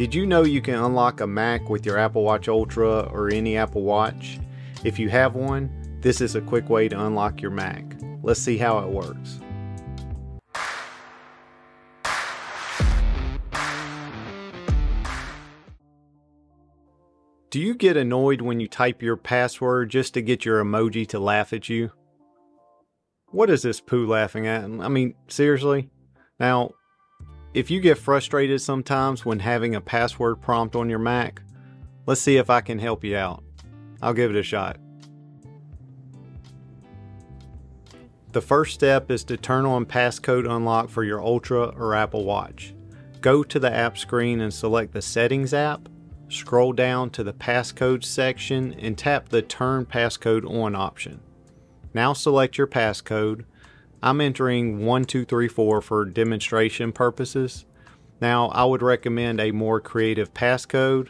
Did you know you can unlock a Mac with your Apple Watch Ultra or any Apple Watch? If you have one, this is a quick way to unlock your Mac. Let's see how it works. Do you get annoyed when you type your password just to get your emoji to laugh at you? What is this poo laughing at? I mean, seriously? Now, if you get frustrated sometimes when having a password prompt on your Mac, let's see if I can help you out. I'll give it a shot. The first step is to turn on passcode unlock for your Ultra or Apple Watch. Go to the app screen and select the Settings app, scroll down to the passcode section and tap the Turn Passcode On option. Now select your passcode, I'm entering 1234 for demonstration purposes. Now, I would recommend a more creative passcode.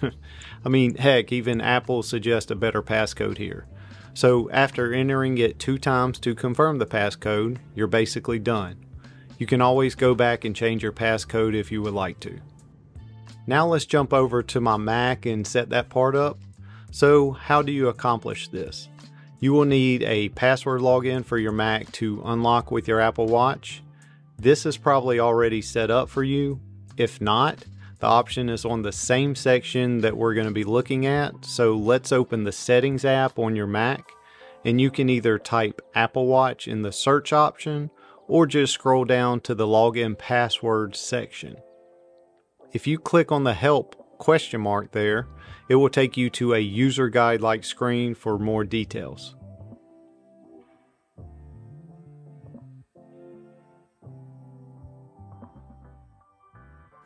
I mean, heck, even Apple suggests a better passcode here. So after entering it two times to confirm the passcode, you're basically done. You can always go back and change your passcode if you would like to. Now let's jump over to my Mac and set that part up. So how do you accomplish this? You will need a password login for your Mac to unlock with your Apple Watch. This is probably already set up for you. If not, the option is on the same section that we're going to be looking at. So let's open the settings app on your Mac and you can either type Apple Watch in the search option or just scroll down to the login password section. If you click on the help question mark there, it will take you to a user guide like screen for more details.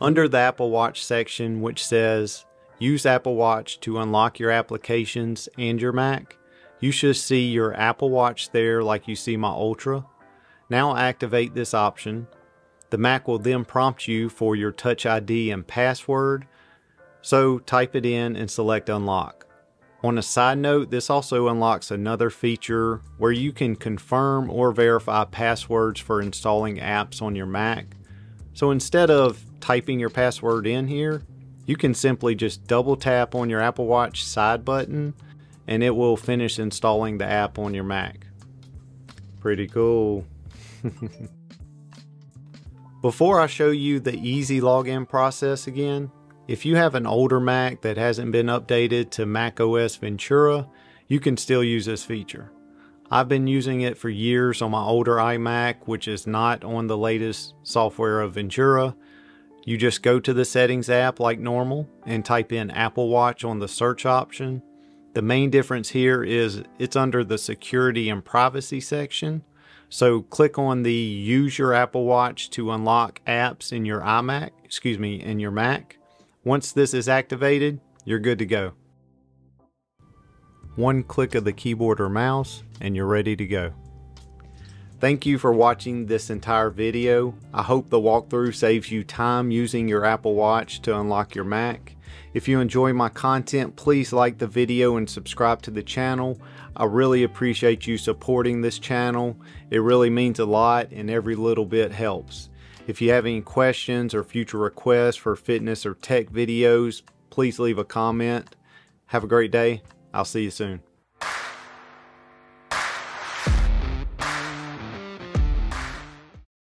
Under the Apple Watch section which says use Apple Watch to unlock your applications and your Mac, you should see your Apple Watch there like you see my Ultra. Now activate this option. The Mac will then prompt you for your Touch ID and password so type it in and select unlock. On a side note, this also unlocks another feature where you can confirm or verify passwords for installing apps on your Mac. So instead of typing your password in here, you can simply just double tap on your Apple Watch side button and it will finish installing the app on your Mac. Pretty cool. Before I show you the easy login process again, if you have an older Mac that hasn't been updated to Mac OS Ventura, you can still use this feature. I've been using it for years on my older iMac, which is not on the latest software of Ventura. You just go to the settings app like normal and type in Apple Watch on the search option. The main difference here is it's under the security and privacy section. So click on the use your Apple Watch to unlock apps in your iMac, excuse me, in your Mac. Once this is activated, you're good to go. One click of the keyboard or mouse and you're ready to go. Thank you for watching this entire video. I hope the walkthrough saves you time using your Apple Watch to unlock your Mac. If you enjoy my content, please like the video and subscribe to the channel. I really appreciate you supporting this channel. It really means a lot and every little bit helps. If you have any questions or future requests for fitness or tech videos, please leave a comment. Have a great day. I'll see you soon.